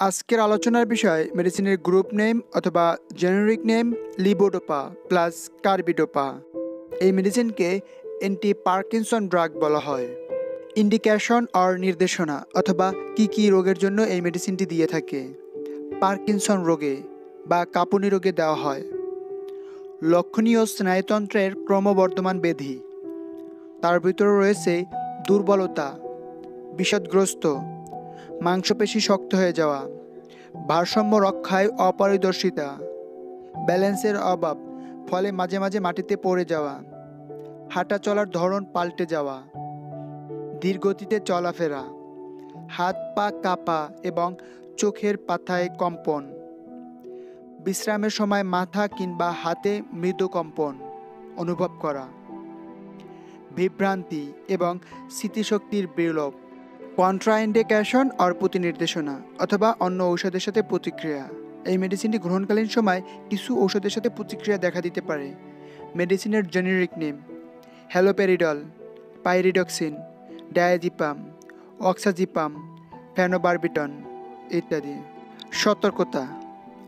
আজকের আলোচনার বিষয় মেডিসিনের গ্রুপ নেম অথবা generic name levodopa plus carbidopa. এই মেডিসিনকে অ্যান্টি পার্কিনসন ড্রাগ বলা হয়। ইন্ডিকেশন আর নির্দেশনা অথবা কি কি রোগের জন্য এই মেডিসিনটি দিয়ে থাকে। পার্কিনসন রোগে বা কাঁপুনি রোগে দেওয়া হয়। লক্ষণীয় স্নায়ুতন্ত্রের ক্রমবর্ধমান ব্যাধি। তার ভিতরে রয়েছে দুর্বলতা, বিষাদগ্রস্ত মাংসপেশি শক্ত হয়ে যাওয়া, ভারসাম্য রক্ষায় অপারদর্শিতা, ব্যালেন্সের অভাব, ফলে মাঝে মাঝে মাটিতে পড়ে যাওয়া, হাঁটা চলার ধরন পাল্টে যাওয়া, ধীরগতিতে চলাফেরা, হাত পা কাঁপা এবং চোখের পাতায় কম্পন, বিশ্রামের সময় মাথা কিংবা হাতে মৃদু কম্পন অনুভব করা, বিভ্রান্তি এবং স্মৃতিশক্তির বিলোপ। কন্ট্রাইন্ডিকেশন আর প্রতিনির্দেশনা, অথবা অন্য ঔষধের সাথে প্রতিক্রিয়া। এই মেডিসিনটি গ্রহণকালীন সময় কিছু ঔষধের সাথে প্রতিক্রিয়া দেখা দিতে পারে। মেডিসিনের generic name, haloperidol, pyridoxine, diazepam, oxazepam phenobarbitone ইত্যাদি। সতর্কতা,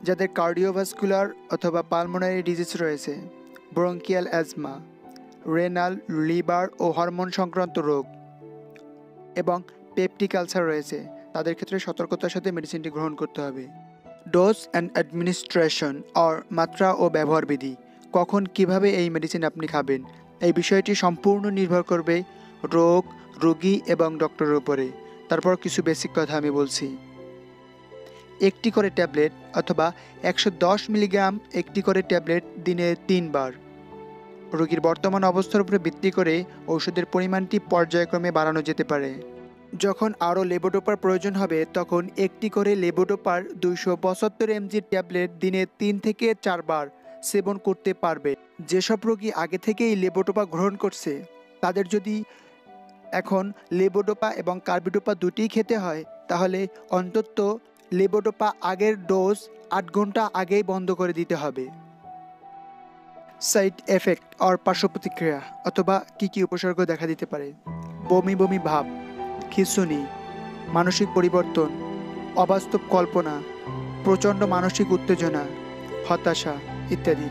যাদের কার্ডিওভাস্কুলার অথবা পালমোনারি ডিজিজ রয়েছে, ব্রঙ্কিয়াল অ্যাজমা, রেনাল লিভার ও হরমোন সংক্রান্ত রোগ, এবং পেপটিক আলসার রয়েছে, তাদের ক্ষেত্রে সতর্কতার সাথে মেডিসিনটি গ্রহণ করতে হবে। ডোজ অ্যান্ড অ্যাডমিনিস্ট্রেশন অর মাত্রা ও ব্যবহার বিধি। কখন কীভাবে এই মেডিসিন আপনি খাবেন? এই বিষয়টি সম্পূর্ণ নির্ভর করবে রোগ, রোগী এবং ডক্টরের উপরে। তারপর কিছু বেসিক কথা আমি বলছি। একটি করে ট্যাবলেট অথবা একশো দশ মিলিগ্রাম একটি করে ট্যাবলেট দিনে তিনবার। রোগীর বর্তমান অবস্থার উপরে ভিত্তি করে ঔষধের পরিমাণটি পর্যায়ক্রমে বাড়ানো যেতে পারে। যখন আরও লেবোডোপার প্রয়োজন হবে, তখন একটি করে লেবোডোপার দুইশো পঁচাত্তর এমজির ট্যাবলেট দিনে তিন থেকে চারবার সেবন করতে পারবে। যেসব রোগী আগে থেকেই লেবোডোপা গ্রহণ করছে, তাদের যদি এখন লেবোডোপা এবং কার্বিডোপা দুটিই খেতে হয়, তাহলে অন্তত লেবোডোপা আগের ডোজ আট ঘণ্টা আগেই বন্ধ করে দিতে হবে। সাইড এফেক্ট, অর পার্শ্ব প্রতিক্রিয়া অথবা কী কী উপসর্গ দেখা দিতে পারে? বমি বমি ভাব। খিঁচুনি মানসিক পরিবর্তন অবাস্তব কল্পনা প্রচণ্ড মানসিক উত্তেজনা হতাশা ইত্যাদি।